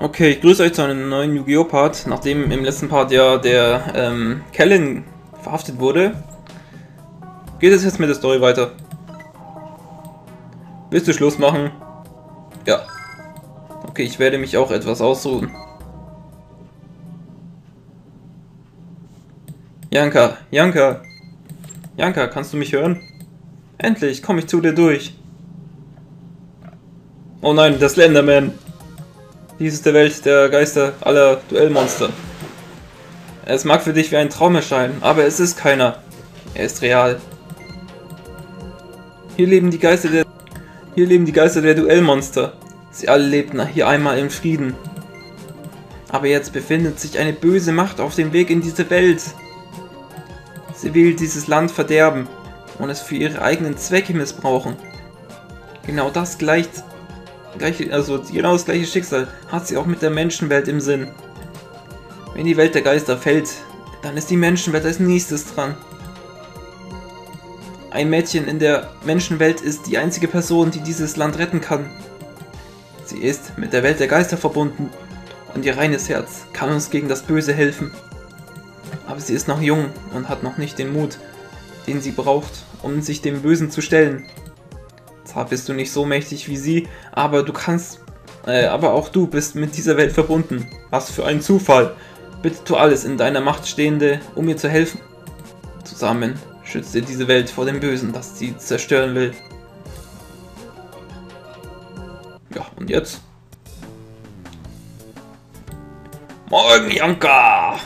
Okay, ich grüße euch zu einem neuen Yu-Gi-Oh! Part. Nachdem im letzten Part ja der ähm, Kellen verhaftet wurde, geht es jetzt mit der Story weiter. Willst du Schluss machen? Ja. Okay, ich werde mich auch etwas ausruhen. Janka, Janka. Janka, kannst du mich hören? Endlich, komme ich zu dir durch. Oh nein, das Slenderman. Dies ist der Welt der Geister aller Duellmonster. Es mag für dich wie ein Traum erscheinen, aber es ist keiner. Er ist real. Hier leben die Geister der hier leben die Geister der Duellmonster. Sie alle lebten hier einmal im Frieden. Aber jetzt befindet sich eine böse Macht auf dem Weg in diese Welt. Sie will dieses Land verderben und es für ihre eigenen Zwecke missbrauchen. Genau das gleicht gleiche, also genau das gleiche Schicksal hat sie auch mit der Menschenwelt im Sinn. Wenn die Welt der Geister fällt, dann ist die Menschenwelt als nächstes dran. Ein Mädchen in der Menschenwelt ist die einzige Person, die dieses Land retten kann. Sie ist mit der Welt der Geister verbunden und ihr reines Herz kann uns gegen das Böse helfen. Aber sie ist noch jung und hat noch nicht den Mut, den sie braucht, um sich dem Bösen zu stellen. Zwar bist du nicht so mächtig wie sie, aber du kannst, äh, aber auch du bist mit dieser Welt verbunden. Was für ein Zufall. Bitte tu alles in deiner Macht Stehende, um mir zu helfen. Zusammen schützt ihr diese Welt vor dem Bösen, das sie zerstören will. Ja, und jetzt? Morgen, Janka!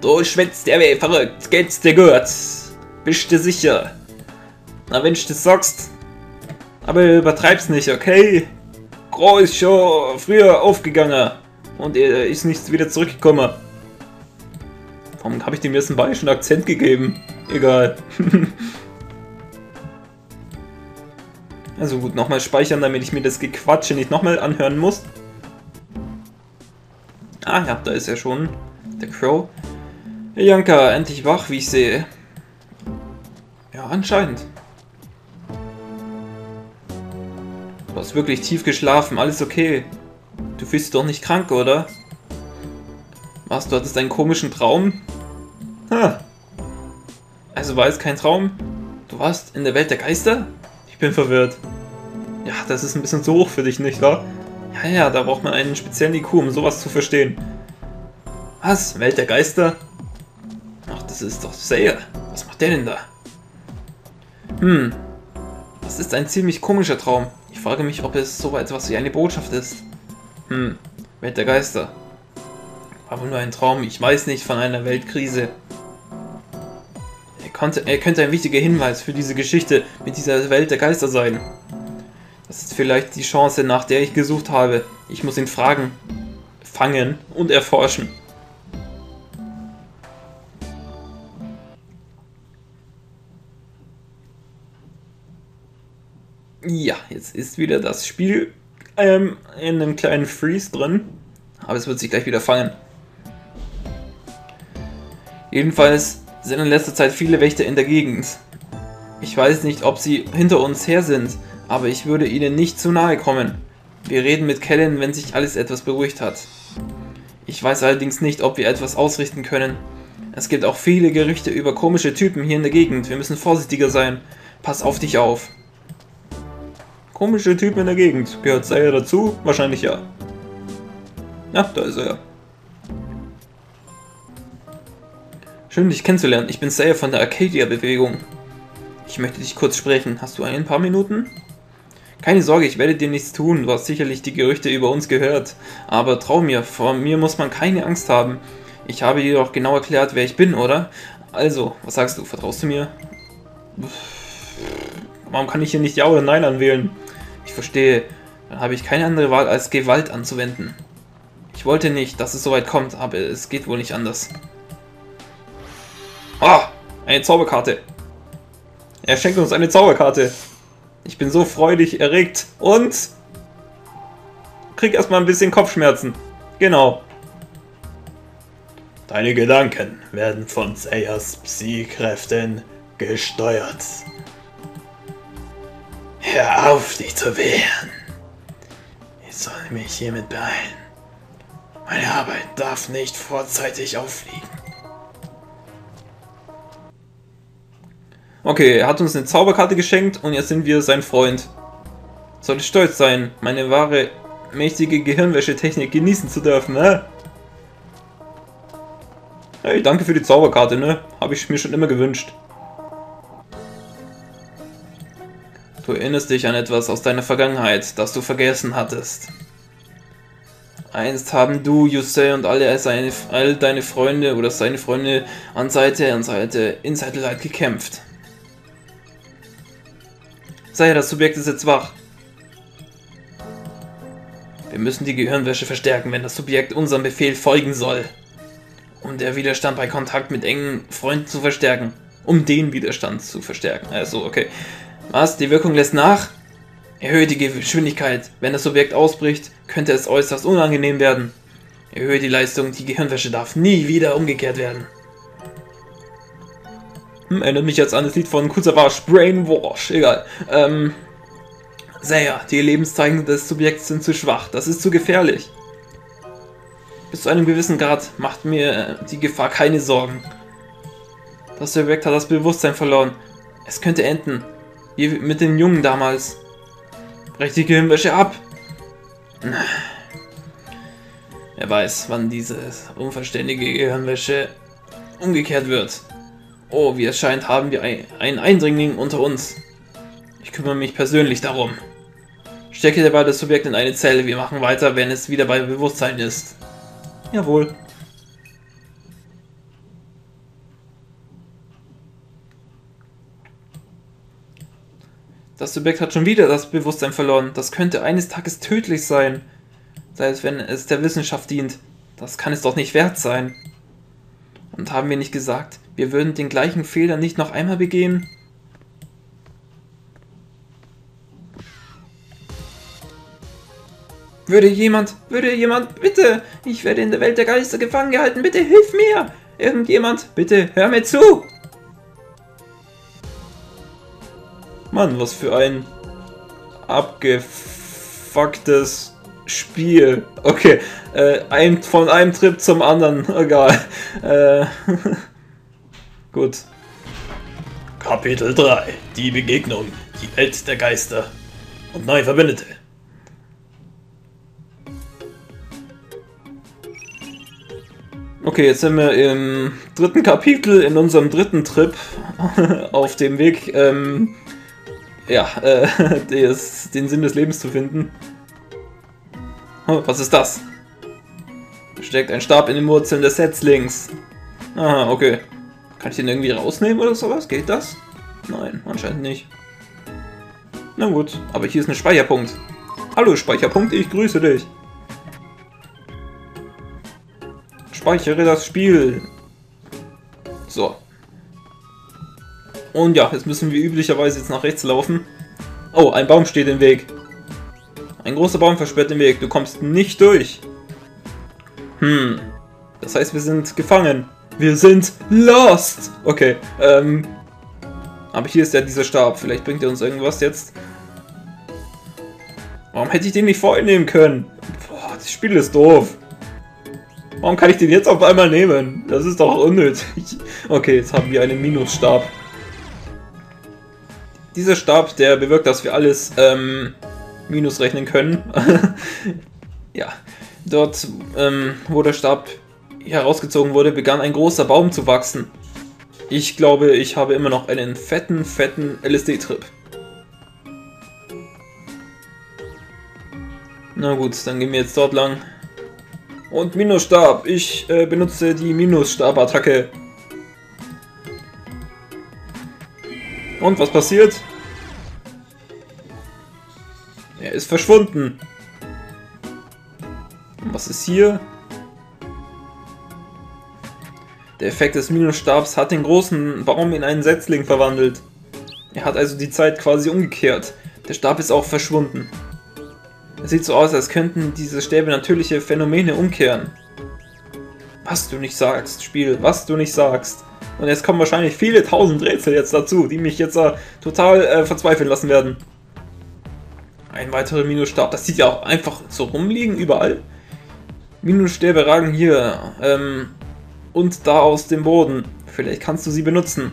Du schwätzt ja wie verrückt, geht's dir gut? Bist du sicher? Na, wenn du das sagst. Aber übertreib's nicht, okay? Gro ist schon früher aufgegangen und er ist nicht wieder zurückgekommen. Warum habe ich dem jetzt einen bayerischen Akzent gegeben? Egal. also gut, nochmal speichern, damit ich mir das Gequatsche nicht nochmal anhören muss. Ah ja, da ist er schon. Der Crow. Janka, endlich wach, wie ich sehe. Ja, anscheinend. Du hast wirklich tief geschlafen, alles okay. Du fühlst dich doch nicht krank, oder? Was, du hattest einen komischen Traum? Ha. Also war es kein Traum? Du warst in der Welt der Geister? Ich bin verwirrt. Ja, das ist ein bisschen zu hoch für dich, nicht wahr? Ja, ja, da braucht man einen speziellen IQ, um sowas zu verstehen. Was? Welt der Geister? Ach, das ist doch Sayer. Was macht der denn da? Hm. Das ist ein ziemlich komischer Traum. Ich frage mich, ob es so etwas wie eine Botschaft ist. Hm, Welt der Geister. Aber nur ein Traum, ich weiß nicht von einer Weltkrise. Er, konnte, er könnte ein wichtiger Hinweis für diese Geschichte mit dieser Welt der Geister sein. Das ist vielleicht die Chance, nach der ich gesucht habe. Ich muss ihn fragen, fangen und erforschen. Ja, jetzt ist wieder das Spiel ähm, in einem kleinen Freeze drin. Aber es wird sich gleich wieder fangen. Jedenfalls sind in letzter Zeit viele Wächter in der Gegend. Ich weiß nicht, ob sie hinter uns her sind, aber ich würde ihnen nicht zu nahe kommen. Wir reden mit Kellen, wenn sich alles etwas beruhigt hat. Ich weiß allerdings nicht, ob wir etwas ausrichten können. Es gibt auch viele Gerüchte über komische Typen hier in der Gegend. Wir müssen vorsichtiger sein. Pass auf dich auf. Komische Typen in der Gegend. Gehört Sayer dazu? Wahrscheinlich ja. Ja, da ist er. Schön, dich kennenzulernen. Ich bin Sayer von der Arcadia-Bewegung. Ich möchte dich kurz sprechen. Hast du ein paar Minuten? Keine Sorge, ich werde dir nichts tun. Du hast sicherlich die Gerüchte über uns gehört. Aber trau mir, vor mir muss man keine Angst haben. Ich habe dir doch genau erklärt, wer ich bin, oder? Also, was sagst du? Vertraust du mir? Warum kann ich hier nicht Ja oder Nein anwählen? Ich verstehe. Dann habe ich keine andere Wahl, als Gewalt anzuwenden. Ich wollte nicht, dass es so weit kommt, aber es geht wohl nicht anders. Ah, eine Zauberkarte. Er schenkt uns eine Zauberkarte. Ich bin so freudig erregt und krieg erstmal ein bisschen Kopfschmerzen. Genau. Deine Gedanken werden von Sayers Psy-Kräften gesteuert. Hör auf, dich zu wehren. Ich soll mich hiermit beeilen. Meine Arbeit darf nicht vorzeitig auffliegen. Okay, er hat uns eine Zauberkarte geschenkt und jetzt sind wir sein Freund. Soll ich stolz sein, meine wahre, mächtige Gehirnwäschetechnik genießen zu dürfen, ne? Hey, danke für die Zauberkarte, ne? Habe ich mir schon immer gewünscht. Du erinnerst dich an etwas aus deiner Vergangenheit, das du vergessen hattest. Einst haben du, Yusei und alle seine, all deine Freunde oder seine Freunde an Seite an Seite in Satellite gekämpft. Sei das Subjekt ist jetzt wach. Wir müssen die Gehirnwäsche verstärken, wenn das Subjekt unserem Befehl folgen soll. Um der Widerstand bei Kontakt mit engen Freunden zu verstärken. Um den Widerstand zu verstärken. Also, okay. Was? Die Wirkung lässt nach? Erhöhe die Geschwindigkeit. Wenn das Objekt ausbricht, könnte es äußerst unangenehm werden. Erhöhe die Leistung. Die Gehirnwäsche darf nie wieder umgekehrt werden. Hm, erinnert mich jetzt an das Lied von Kusawash, Brainwash, egal. Ähm, sehr, die Lebenszeichen des Subjekts sind zu schwach, das ist zu gefährlich. Bis zu einem gewissen Grad macht mir die Gefahr keine Sorgen. Das Subjekt hat das Bewusstsein verloren. Es könnte enden, wie mit den Jungen damals. Brech die Gehirnwäsche ab! Wer weiß, wann diese unverständige Gehirnwäsche umgekehrt wird. Oh, wie es scheint, haben wir einen Eindringling unter uns. Ich kümmere mich persönlich darum. Stecke dabei das Subjekt in eine Zelle. Wir machen weiter, wenn es wieder bei Bewusstsein ist. Jawohl. Das Subjekt hat schon wieder das Bewusstsein verloren. Das könnte eines Tages tödlich sein. Sei es, wenn es der Wissenschaft dient. Das kann es doch nicht wert sein. Und haben wir nicht gesagt, wir würden den gleichen Fehler nicht noch einmal begehen? Würde jemand, würde jemand, bitte, ich werde in der Welt der Geister gefangen gehalten, bitte hilf mir! Irgendjemand, bitte hör mir zu! Mann, was für ein abgefucktes Spiel. Okay, äh, ein, von einem Trip zum anderen, egal. Äh, gut. Kapitel 3. Die Begegnung. Die Welt der Geister. Und neue Verbündete. Okay, jetzt sind wir im dritten Kapitel in unserem dritten Trip auf dem Weg, ähm, ja, äh, des, den Sinn des Lebens zu finden. Oh, was ist das? Steckt ein Stab in den Wurzeln des Setzlings. Aha, okay. Kann ich den irgendwie rausnehmen oder sowas? Geht das? Nein, anscheinend nicht. Na gut, aber hier ist ein Speicherpunkt. Hallo Speicherpunkt, ich grüße dich. Speichere das Spiel. Und ja, jetzt müssen wir üblicherweise jetzt nach rechts laufen. Oh, ein Baum steht im Weg. Ein großer Baum versperrt den Weg. Du kommst nicht durch. Hm. Das heißt, wir sind gefangen. Wir sind lost. Okay, ähm... Aber hier ist ja dieser Stab. Vielleicht bringt er uns irgendwas jetzt. Warum hätte ich den nicht vorher nehmen können? Boah, das Spiel ist doof. Warum kann ich den jetzt auf einmal nehmen? Das ist doch unnötig. Okay, jetzt haben wir einen Minusstab. Dieser Stab, der bewirkt, dass wir alles ähm, Minus rechnen können. ja, dort, ähm, wo der Stab herausgezogen wurde, begann ein großer Baum zu wachsen. Ich glaube, ich habe immer noch einen fetten, fetten LSD-Trip. Na gut, dann gehen wir jetzt dort lang. Und Minusstab. Ich äh, benutze die Minusstab-Attacke. Und was passiert? Verschwunden. Und was ist hier? Der Effekt des Minusstabs hat den großen Baum in einen Setzling verwandelt. Er hat also die Zeit quasi umgekehrt. Der Stab ist auch verschwunden. Es sieht so aus, als könnten diese Stäbe natürliche Phänomene umkehren. Was du nicht sagst, Spiel, was du nicht sagst. Und jetzt kommen wahrscheinlich viele tausend Rätsel jetzt dazu, die mich jetzt äh, total äh, verzweifeln lassen werden. Ein weiterer Minusstab. Das sieht ja auch einfach so rumliegen, überall. Minusstäbe ragen hier ähm, und da aus dem Boden. Vielleicht kannst du sie benutzen.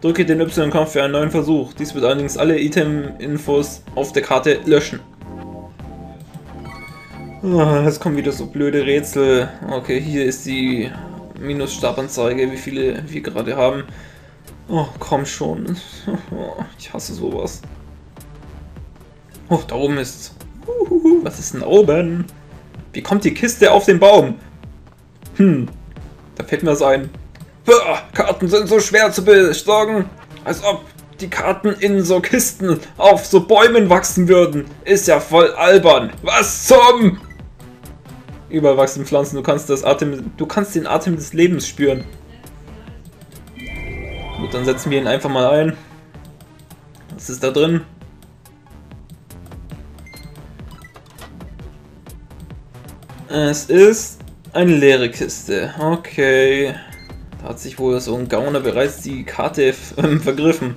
Drücke den Y-Kampf für einen neuen Versuch. Dies wird allerdings alle Item-Infos auf der Karte löschen. Oh, jetzt kommen wieder so blöde Rätsel. Okay, hier ist die Minus-Stabanzeige, wie viele wir gerade haben. Oh, komm schon. Ich hasse sowas. Oh, da oben ist... Was ist denn oben? Wie kommt die Kiste auf den Baum? Hm, da fällt mir was ein. Karten sind so schwer zu besorgen, als ob die Karten in so Kisten auf so Bäumen wachsen würden. Ist ja voll albern. Was zum? Überall wachsen Pflanzen. Du kannst das Atem, du kannst den Atem des Lebens spüren. Gut, dann setzen wir ihn einfach mal ein. Was ist da drin? Es ist eine leere Kiste. Okay. Da hat sich wohl so ein Gauner bereits die Karte äh, vergriffen.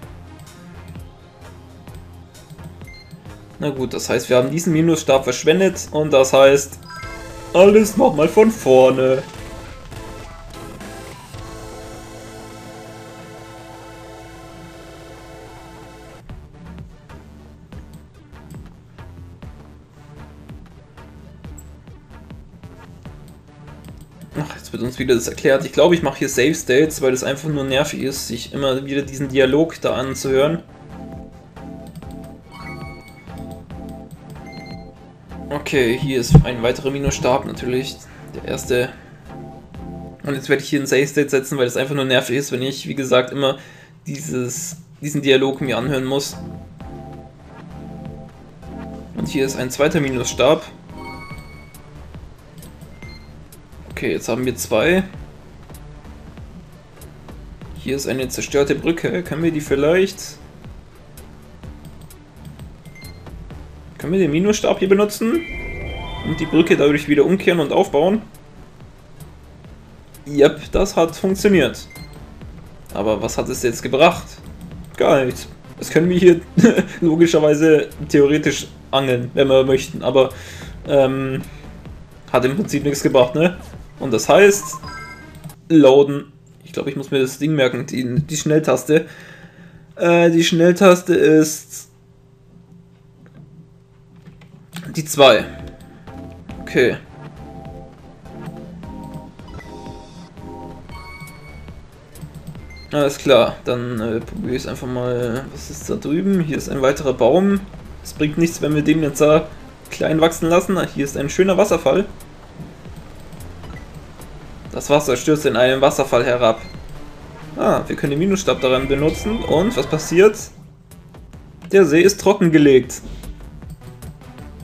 Na gut, das heißt, wir haben diesen Minusstab verschwendet und das heißt, alles nochmal von vorne. Uns wieder das erklärt. Ich glaube, ich mache hier Save States, weil es einfach nur nervig ist, sich immer wieder diesen Dialog da anzuhören. Okay, hier ist ein weiterer Minusstab natürlich. Der erste. Und jetzt werde ich hier ein Save State setzen, weil es einfach nur nervig ist, wenn ich, wie gesagt, immer dieses, diesen Dialog mir anhören muss. Und hier ist ein zweiter Minusstab. Okay, jetzt haben wir zwei. Hier ist eine zerstörte Brücke. Können wir die vielleicht... Können wir den Minusstab hier benutzen? Und die Brücke dadurch wieder umkehren und aufbauen? Yep, das hat funktioniert. Aber was hat es jetzt gebracht? Gar nichts. Das können wir hier logischerweise theoretisch angeln, wenn wir möchten. Aber ähm, hat im Prinzip nichts gebracht, ne? Und das heißt, loaden. Ich glaube, ich muss mir das Ding merken, die, die Schnelltaste. Äh, die Schnelltaste ist die 2. Okay. Alles klar, dann äh, probiere ich es einfach mal. Was ist da drüben? Hier ist ein weiterer Baum. Es bringt nichts, wenn wir den jetzt da klein wachsen lassen. Hier ist ein schöner Wasserfall. Das Wasser stürzt in einen Wasserfall herab. Ah, wir können den Minusstab daran benutzen. Und was passiert? Der See ist trockengelegt.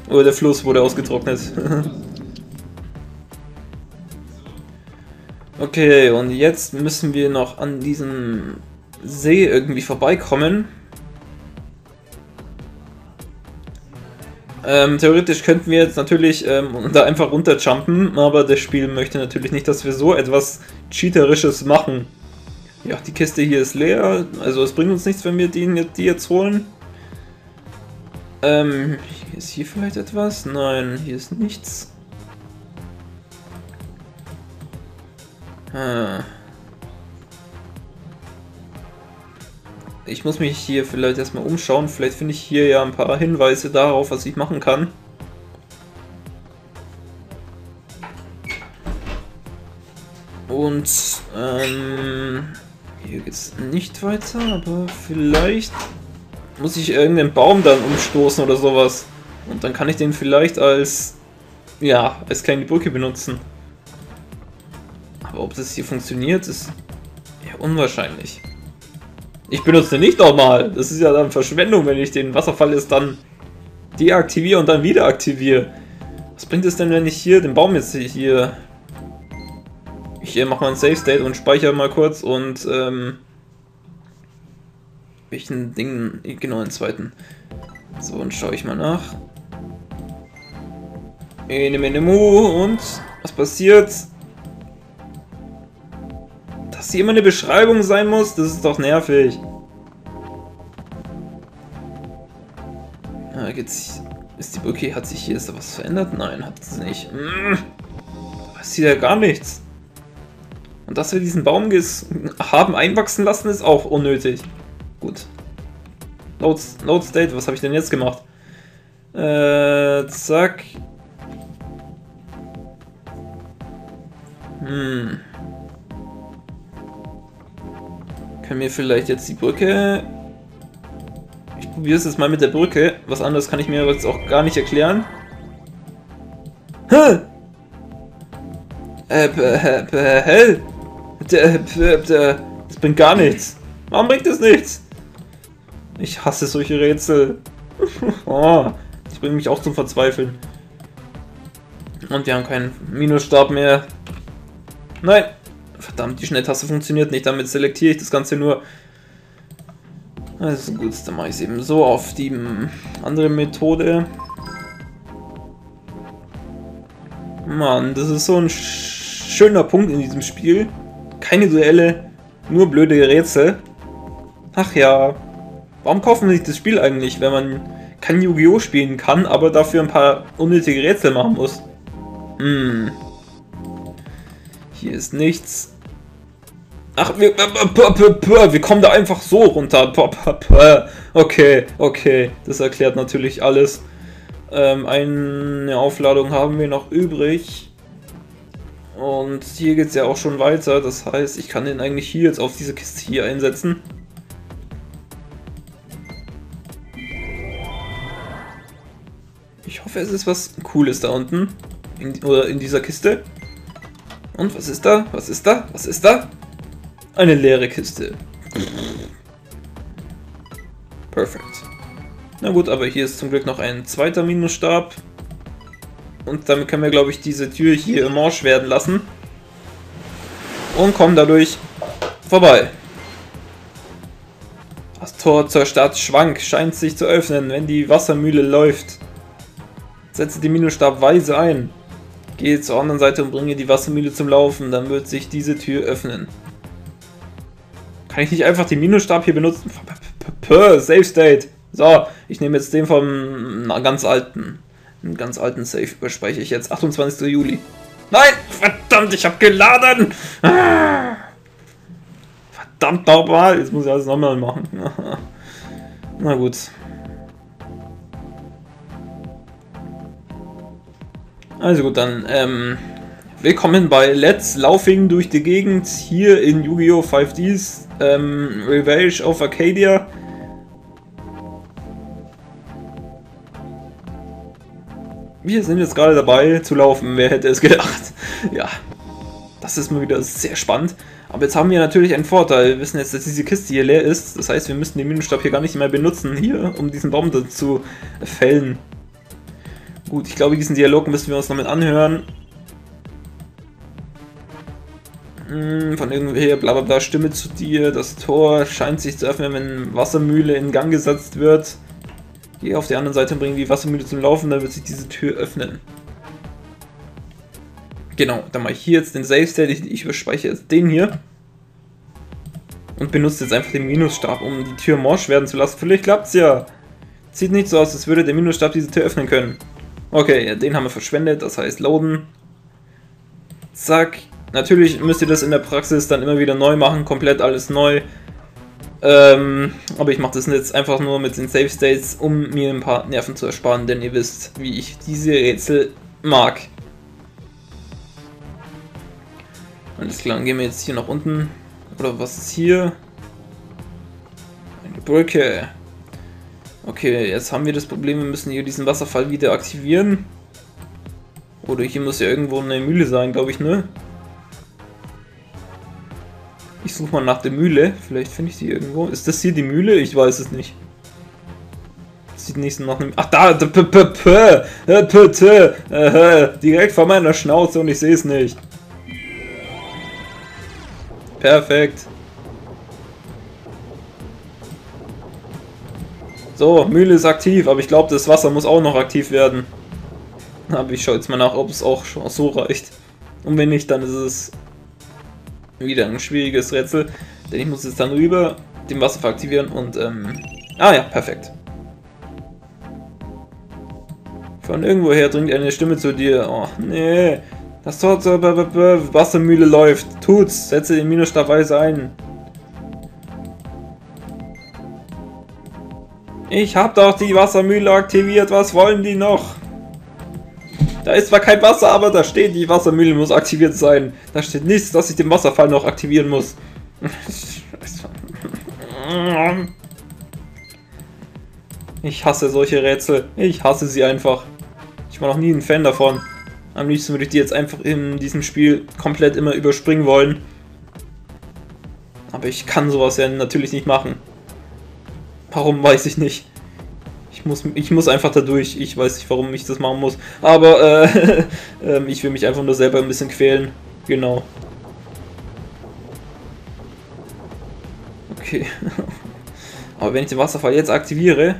Oder der Fluss wurde ausgetrocknet. okay, und jetzt müssen wir noch an diesem See irgendwie vorbeikommen. Ähm, theoretisch könnten wir jetzt natürlich ähm, da einfach runterjumpen, aber das Spiel möchte natürlich nicht, dass wir so etwas Cheaterisches machen. Ja, die Kiste hier ist leer, also es bringt uns nichts, wenn wir die, die jetzt holen. Ähm, ist hier vielleicht etwas? Nein, hier ist nichts. Ah. Ich muss mich hier vielleicht erstmal umschauen. Vielleicht finde ich hier ja ein paar Hinweise darauf, was ich machen kann. Und ähm, hier es nicht weiter, aber vielleicht muss ich irgendeinen Baum dann umstoßen oder sowas. Und dann kann ich den vielleicht als, ja, als kleine Brücke benutzen. Aber ob das hier funktioniert, ist ja unwahrscheinlich. Ich benutze den nicht nochmal. Das ist ja dann Verschwendung, wenn ich den Wasserfall jetzt dann deaktiviere und dann wieder aktiviere. Was bringt es denn, wenn ich hier den Baum jetzt hier... Ich mache mal ein Save State und speichere mal kurz und ähm... Welchen Ding... Genau, den zweiten. So, und schaue ich mal nach. Ene, mene, mu und... Was passiert? Dass hier immer eine Beschreibung sein muss, das ist doch nervig. geht's. Ist die Brücke, hat sich hier ist da was verändert? Nein, hat sie nicht. Hm. Da passiert ja gar nichts. Und dass wir diesen Baum haben einwachsen lassen, ist auch unnötig. Gut. Load State, was habe ich denn jetzt gemacht? Äh, zack. Hm. Können wir vielleicht jetzt die Brücke... Ich probiere es jetzt mal mit der Brücke. Was anderes kann ich mir jetzt auch gar nicht erklären. Hä? Äh, hä? Das bringt gar nichts. Warum bringt das nichts? Ich hasse solche Rätsel. oh, das bringt mich auch zum Verzweifeln. Und wir haben keinen Minusstab mehr. Nein, Verdammt, die Schnelltaste funktioniert nicht, damit selektiere ich das Ganze nur. Also gut, dann mache ich es eben so auf die andere Methode. Mann, das ist so ein schöner Punkt in diesem Spiel. Keine Duelle, nur blöde Rätsel. Ach ja, warum kaufen wir sich das Spiel eigentlich, wenn man kein Yu-Gi-Oh! spielen kann, aber dafür ein paar unnötige Rätsel machen muss? Hm. Hier ist nichts. Ach, wir, wir kommen da einfach so runter. Okay, okay. Das erklärt natürlich alles. Ähm, eine Aufladung haben wir noch übrig. Und hier geht es ja auch schon weiter. Das heißt, ich kann den eigentlich hier jetzt auf diese Kiste hier einsetzen. Ich hoffe, es ist was Cooles da unten. In, oder in dieser Kiste. Und was ist da? Was ist da? Was ist da? Eine leere Kiste. Perfekt. Na gut, aber hier ist zum Glück noch ein zweiter Minusstab. Und damit können wir, glaube ich, diese Tür hier im Morsch werden lassen. Und kommen dadurch vorbei. Das Tor zur Stadt Schwank scheint sich zu öffnen, wenn die Wassermühle läuft. Setze die Minusstab weise ein. Gehe zur anderen Seite und bringe die Wassermühle zum Laufen, dann wird sich diese Tür öffnen. Kann ich nicht einfach den Minusstab hier benutzen? Save State. So, ich nehme jetzt den vom na, ganz alten. Einen ganz alten Save überspreche ich jetzt. 28. Juli. Nein! Verdammt, ich habe geladen! Verdammt nochmal! Jetzt muss ich alles nochmal machen. Na gut. Also gut, dann ähm, Willkommen bei Let's Laufing durch die Gegend hier in Yu-Gi-Oh! 5Ds ähm, Revenge of Arcadia. Wir sind jetzt gerade dabei zu laufen, wer hätte es gedacht. Ja, das ist mal wieder sehr spannend. Aber jetzt haben wir natürlich einen Vorteil. Wir wissen jetzt, dass diese Kiste hier leer ist. Das heißt, wir müssen den Minusstab hier gar nicht mehr benutzen, hier, um diesen Baum zu fällen. Gut, ich glaube, diesen Dialog müssen wir uns noch mit anhören. Hm, von irgendwoher bla bla bla Stimme zu dir. Das Tor scheint sich zu öffnen, wenn Wassermühle in Gang gesetzt wird. Geh auf die andere Seite und bring die Wassermühle zum Laufen, dann wird sich diese Tür öffnen. Genau, dann mache ich hier jetzt den Save State. Ich, ich überspeichere jetzt den hier. Und benutze jetzt einfach den Minusstab, um die Tür morsch werden zu lassen. Vielleicht klappt es ja. Sieht nicht so aus, als würde der Minusstab diese Tür öffnen können. Okay, den haben wir verschwendet, das heißt loaden. Zack, Natürlich müsst ihr das in der Praxis dann immer wieder neu machen, komplett alles neu. Ähm, aber ich mache das jetzt einfach nur mit den Save States, um mir ein paar Nerven zu ersparen, denn ihr wisst, wie ich diese Rätsel mag. Alles klar, dann gehen wir jetzt hier nach unten. Oder was ist hier? Eine Brücke. Okay, jetzt haben wir das Problem, wir müssen hier diesen Wasserfall wieder aktivieren. Oder hier muss ja irgendwo eine Mühle sein, glaube ich, ne? Ich suche mal nach der Mühle. Vielleicht finde ich die irgendwo. Ist das hier die Mühle? Ich weiß es nicht. sieht nicht so nach einem... Ach, da! Direkt vor meiner Schnauze und ich sehe es nicht. Perfekt. So, Mühle ist aktiv, aber ich glaube, das Wasser muss auch noch aktiv werden. Aber ich schaue jetzt mal nach, ob es auch schon so reicht. Und wenn nicht, dann ist es wieder ein schwieriges Rätsel, denn ich muss jetzt dann rüber, den Wasser aktivieren und, ähm, ah ja, perfekt. Von irgendwoher dringt eine Stimme zu dir. Oh, nee. Das Tor zur B -B -B Wassermühle läuft. Tut's. Setze den Minusstabweise ein. Ich hab doch die Wassermühle aktiviert. Was wollen die noch? Da ist zwar kein Wasser, aber da steht, die Wassermühle muss aktiviert sein. Da steht nichts, dass ich den Wasserfall noch aktivieren muss. Ich hasse solche Rätsel. Ich hasse sie einfach. Ich war noch nie ein Fan davon. Am liebsten würde ich die jetzt einfach in diesem Spiel komplett immer überspringen wollen. Aber ich kann sowas ja natürlich nicht machen. Warum, weiß ich nicht. Ich muss, ich muss einfach da durch. Ich weiß nicht, warum ich das machen muss. Aber äh, äh, ich will mich einfach nur selber ein bisschen quälen. Genau. Okay. Aber wenn ich den Wasserfall jetzt aktiviere,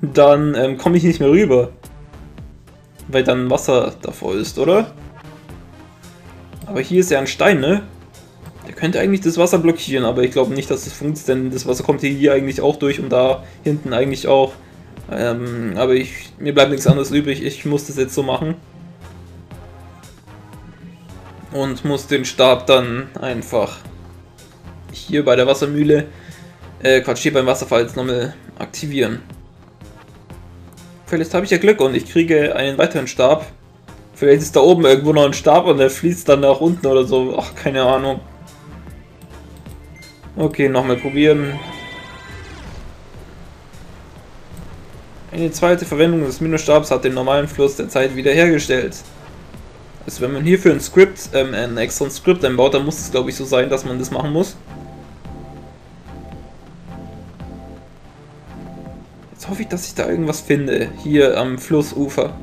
dann ähm, komme ich nicht mehr rüber. Weil dann Wasser davor ist, oder? Aber hier ist ja ein Stein, ne? Könnte eigentlich das Wasser blockieren, aber ich glaube nicht, dass das funktioniert, denn das Wasser kommt hier eigentlich auch durch und da hinten eigentlich auch. Ähm, aber ich, mir bleibt nichts anderes übrig, ich muss das jetzt so machen. Und muss den Stab dann einfach hier bei der Wassermühle, äh, Quatsch, hier beim Wasserfall jetzt nochmal aktivieren. Vielleicht habe ich ja Glück und ich kriege einen weiteren Stab. Vielleicht ist da oben irgendwo noch ein Stab und der fließt dann nach unten oder so. Ach, keine Ahnung. Okay, nochmal probieren. Eine zweite Verwendung des Minusstabs hat den normalen Fluss der Zeit wiederhergestellt. Also wenn man hierfür ein Skript, ähm, ein extra Skript einbaut, dann muss es glaube ich so sein, dass man das machen muss. hoffe ich, dass ich da irgendwas finde. Hier am Flussufer.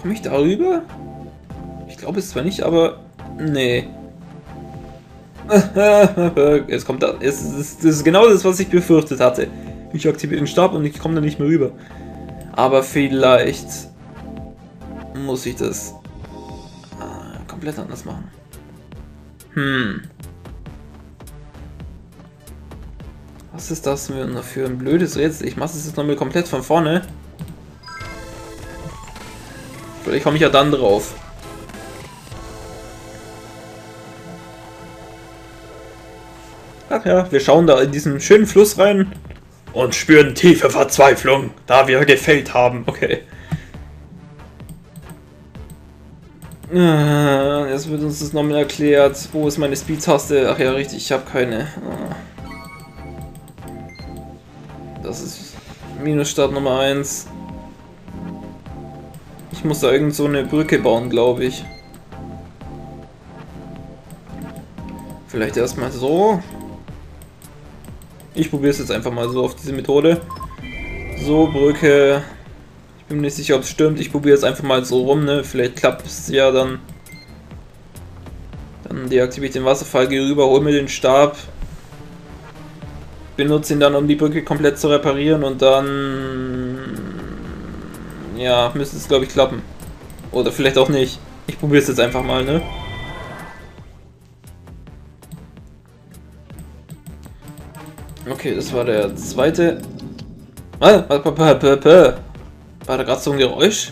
Komme ich da rüber? Ich glaube es zwar nicht, aber... Nee. Jetzt kommt da... Es ist, das ist genau das, was ich befürchtet hatte. Ich aktiviere den Stab und ich komme da nicht mehr rüber. Aber vielleicht muss ich das komplett anders machen. Hm. Was ist das für ein blödes Rätsel? Ich mache es jetzt nochmal komplett von vorne. Vielleicht komme ich ja dann drauf. Ach ja, wir schauen da in diesen schönen Fluss rein und spüren tiefe Verzweiflung, da wir gefällt haben. Okay. Äh, jetzt wird uns das nochmal erklärt. Wo ist meine Speed-Taste? Ach ja, richtig, ich habe keine. Ah. Das ist Minusstart Nummer 1. Ich muss da irgend so eine Brücke bauen, glaube ich. Vielleicht erstmal so. Ich probiere es jetzt einfach mal so auf diese Methode. So, Brücke. Bin mir nicht sicher, ob es stimmt. Ich probiere es einfach mal so rum, ne? Vielleicht klappt es ja dann. Dann deaktiviere ich den Wasserfall, gehe rüber, hole mir den Stab. Benutze ihn dann, um die Brücke komplett zu reparieren und dann... Ja, müsste es glaube ich klappen. Oder vielleicht auch nicht. Ich probiere es jetzt einfach mal, ne? Okay, das war der zweite. Ah, war da gerade so ein Geräusch?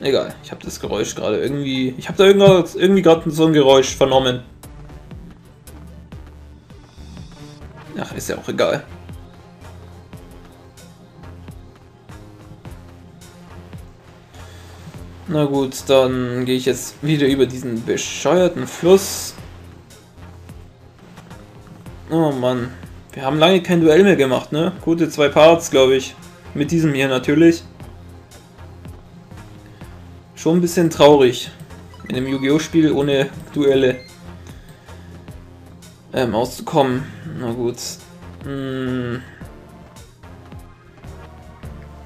Egal, ich habe das Geräusch gerade irgendwie... Ich habe da irgendwie gerade so ein Geräusch vernommen. Ach, ist ja auch egal. Na gut, dann gehe ich jetzt wieder über diesen bescheuerten Fluss. Oh Mann. Wir haben lange kein Duell mehr gemacht, ne? Gute zwei Parts, glaube ich. Mit diesem hier natürlich. Schon ein bisschen traurig. In einem Yu-Gi-Oh! Spiel ohne Duelle ähm, auszukommen. Na gut. Hm.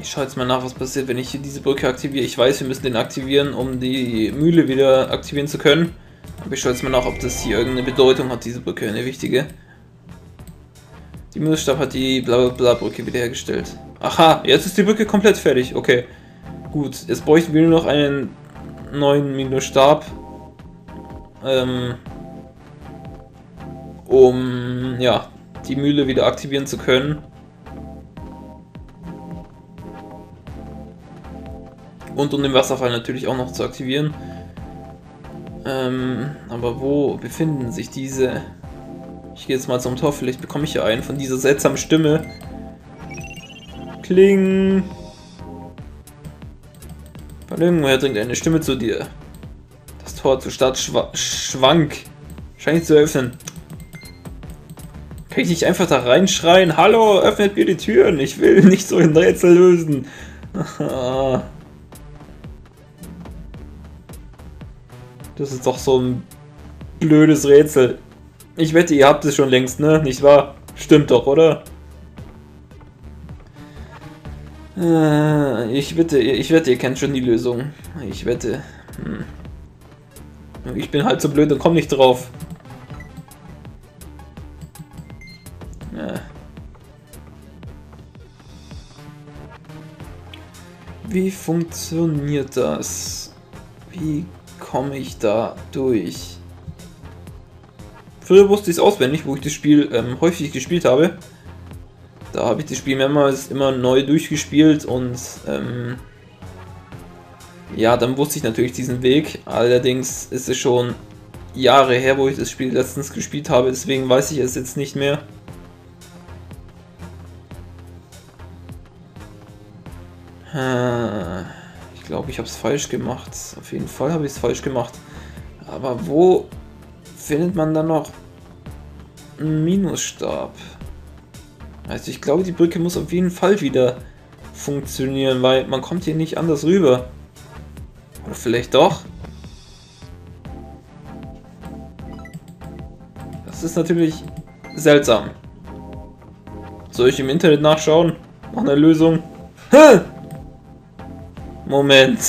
Ich schaue jetzt mal nach, was passiert, wenn ich hier diese Brücke aktiviere. Ich weiß, wir müssen den aktivieren, um die Mühle wieder aktivieren zu können. Aber ich schaue jetzt mal nach, ob das hier irgendeine Bedeutung hat, diese Brücke, eine wichtige. Die Müllstab hat die bla bla Brücke wiederhergestellt. Aha, jetzt ist die Brücke komplett fertig. Okay. Gut, jetzt bräuchten wir nur noch einen neuen Minusstab. ähm, um ja, die Mühle wieder aktivieren zu können. Und um den Wasserfall natürlich auch noch zu aktivieren. Ähm, aber wo befinden sich diese? Ich gehe jetzt mal zum Tor, vielleicht bekomme ich ja einen von dieser seltsamen Stimme. Kling. Von irgendwoher dringt eine Stimme zu dir. Das Tor zur Stadt Schwa Schwank scheint zu öffnen. Kann ich nicht einfach da reinschreien? Hallo, öffnet mir die Türen. Ich will nicht so ein Rätsel lösen. Das ist doch so ein blödes Rätsel. Ich wette, ihr habt es schon längst, ne? Nicht wahr? Stimmt doch, oder? Äh, ich wette, ich wette, ihr kennt schon die Lösung. Ich wette. Hm. Ich bin halt so blöd und komm nicht drauf. Wie funktioniert das? Wie komme ich da durch? Früher wusste ich es auswendig, wo ich das Spiel ähm, häufig gespielt habe. Da habe ich das Spiel mehrmals immer neu durchgespielt und ähm, ja, dann wusste ich natürlich diesen Weg. Allerdings ist es schon Jahre her, wo ich das Spiel letztens gespielt habe, deswegen weiß ich es jetzt nicht mehr. Ich glaube, ich habe es falsch gemacht. Auf jeden Fall habe ich es falsch gemacht. Aber wo findet man dann noch einen Minusstab? Also ich glaube, die Brücke muss auf jeden Fall wieder funktionieren, weil man kommt hier nicht anders rüber. Oder vielleicht doch? Das ist natürlich seltsam. Soll ich im Internet nachschauen? Nach einer Lösung? Hä? Moment.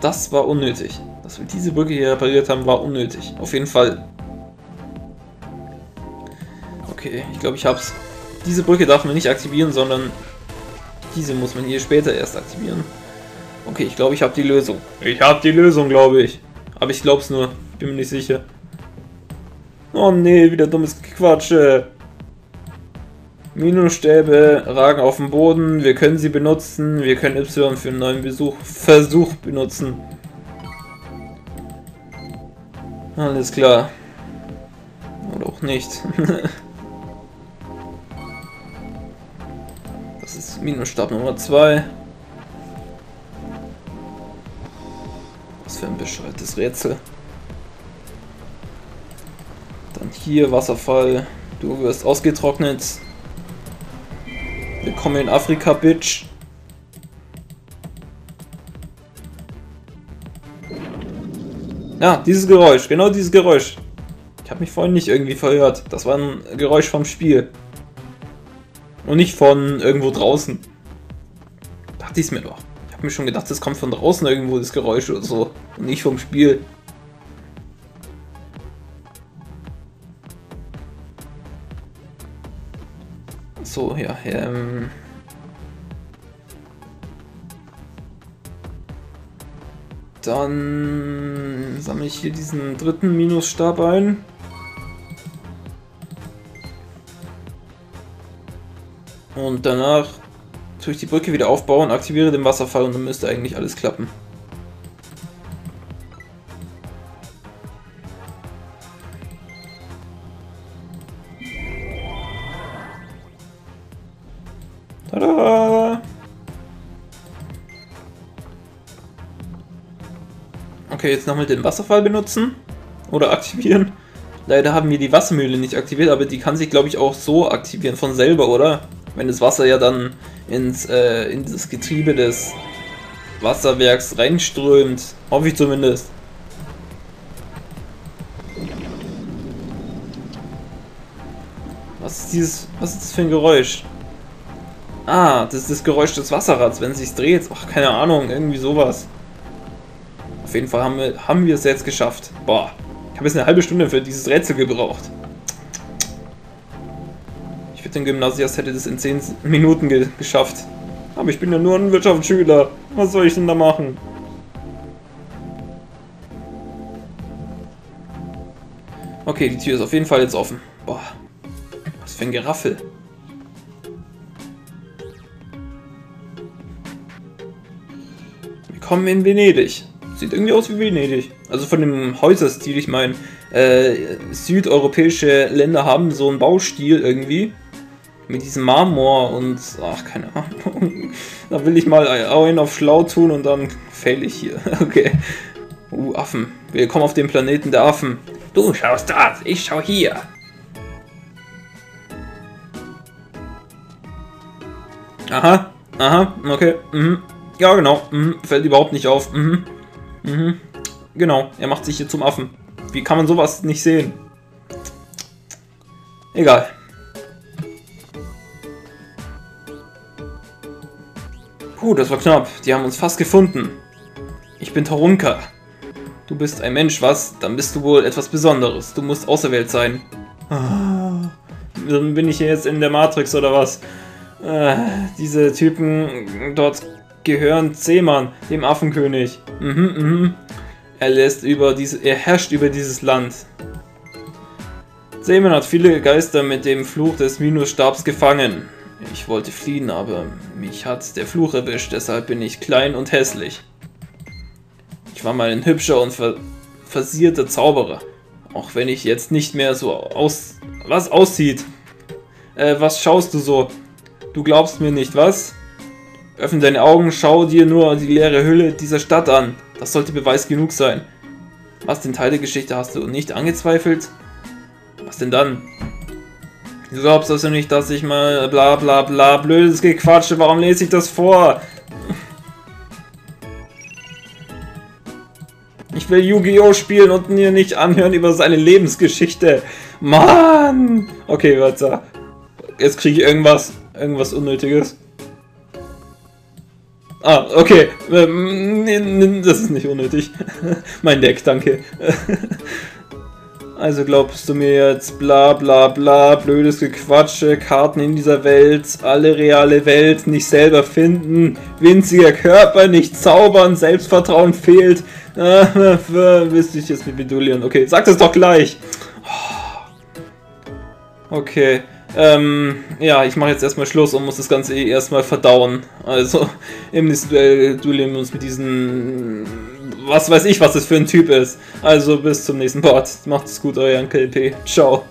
Das war unnötig. Dass wir diese Brücke hier repariert haben, war unnötig. Auf jeden Fall. Okay, ich glaube, ich hab's. Diese Brücke darf man nicht aktivieren, sondern diese muss man hier später erst aktivieren. Okay, ich glaube, ich habe die Lösung. Ich habe die Lösung, glaube ich. Aber ich glaube es nur. Bin mir nicht sicher. Oh nee, wieder dummes Quatsche. Minusstäbe ragen auf den Boden. Wir können sie benutzen. Wir können Y für einen neuen Besuch, Versuch benutzen. Alles klar. Oder auch nicht. das ist Minusstab Nummer 2. Was für ein bescheuertes Rätsel. Dann hier Wasserfall. Du wirst ausgetrocknet. Willkommen in Afrika, Bitch. Ja, dieses Geräusch, genau dieses Geräusch. Ich habe mich vorhin nicht irgendwie verhört. Das war ein Geräusch vom Spiel. Und nicht von irgendwo draußen. Dachte ich es mir doch. Ich habe mir schon gedacht, das kommt von draußen irgendwo, das Geräusch oder so. Und nicht vom Spiel. So, ja, ähm. Dann sammle ich hier diesen dritten Minusstab ein. Und danach tue ich die Brücke wieder aufbauen, aktiviere den Wasserfall und dann müsste eigentlich alles klappen. Okay, jetzt nochmal den Wasserfall benutzen. Oder aktivieren. Leider haben wir die Wassermühle nicht aktiviert, aber die kann sich, glaube ich, auch so aktivieren von selber, oder? Wenn das Wasser ja dann ins, äh, in das Getriebe des Wasserwerks reinströmt. Hoffe ich zumindest. Was ist dieses, was ist das für ein Geräusch? Ah, das ist das Geräusch des Wasserrads, wenn es sich dreht. Ach, keine Ahnung, irgendwie sowas. Auf jeden Fall haben wir, haben wir es jetzt geschafft. Boah, ich habe jetzt eine halbe Stunde für dieses Rätsel gebraucht. Ich würde den Gymnasiast hätte das in 10 Minuten ge geschafft. Aber ich bin ja nur ein Wirtschaftsschüler. Was soll ich denn da machen? Okay, die Tür ist auf jeden Fall jetzt offen. Boah. Was für ein Geraffel. Wir kommen in Venedig. Sieht irgendwie aus wie Venedig. Also von dem Häuserstil, ich meine, äh, südeuropäische Länder haben so einen Baustil irgendwie. Mit diesem Marmor und, ach, keine Ahnung. da will ich mal einen auf schlau tun und dann fail ich hier. Okay. Uh, Affen. Wir kommen auf den Planeten der Affen. Du schaust dort, ich schau hier. Aha, aha, okay, mhm. Ja, genau, mhm. fällt überhaupt nicht auf. Mhm. Mhm. Genau, er macht sich hier zum Affen. Wie kann man sowas nicht sehen? Egal. Puh, das war knapp. Die haben uns fast gefunden. Ich bin Tarunka. Du bist ein Mensch, was? Dann bist du wohl etwas Besonderes. Du musst auserwählt sein. Ah, dann bin ich jetzt in der Matrix oder was? Äh, diese Typen dort gehören Seemann, dem Affenkönig. Mhm, mhm. Er lässt über diese, er herrscht über dieses Land. Seemann hat viele Geister mit dem Fluch des Minusstabs gefangen. Ich wollte fliehen, aber mich hat der Fluch erwischt, deshalb bin ich klein und hässlich. Ich war mal ein hübscher und ver versierter Zauberer. Auch wenn ich jetzt nicht mehr so aus... Was aussieht? Äh, was schaust du so? Du glaubst mir nicht, was? Öffne deine Augen, schau dir nur die leere Hülle dieser Stadt an. Das sollte Beweis genug sein. Was, den Teil der Geschichte hast du nicht angezweifelt? Was denn dann? Du glaubst also nicht, dass ich mal bla bla bla blödes Gequatsche, warum lese ich das vor? Ich will Yu-Gi-Oh! spielen und mir nicht anhören über seine Lebensgeschichte. Mann! Okay, warte. Jetzt kriege ich irgendwas, irgendwas Unnötiges. Ah, okay. Ähm, das ist nicht unnötig. mein Deck, danke. Also glaubst du mir jetzt bla bla bla, blödes Gequatsche, Karten in dieser Welt, alle reale Welt, nicht selber finden, winziger Körper, nicht zaubern, Selbstvertrauen fehlt. Du dich jetzt mit Vidulian? Okay, sag das doch gleich. Okay. Ähm, ja, ich mache jetzt erstmal Schluss und muss das Ganze eh erstmal verdauen. Also, im nächsten Duell duellieren wir uns mit diesen... Was weiß ich, was das für ein Typ ist. Also, bis zum nächsten Part. Macht es gut, euer KLP. Ciao.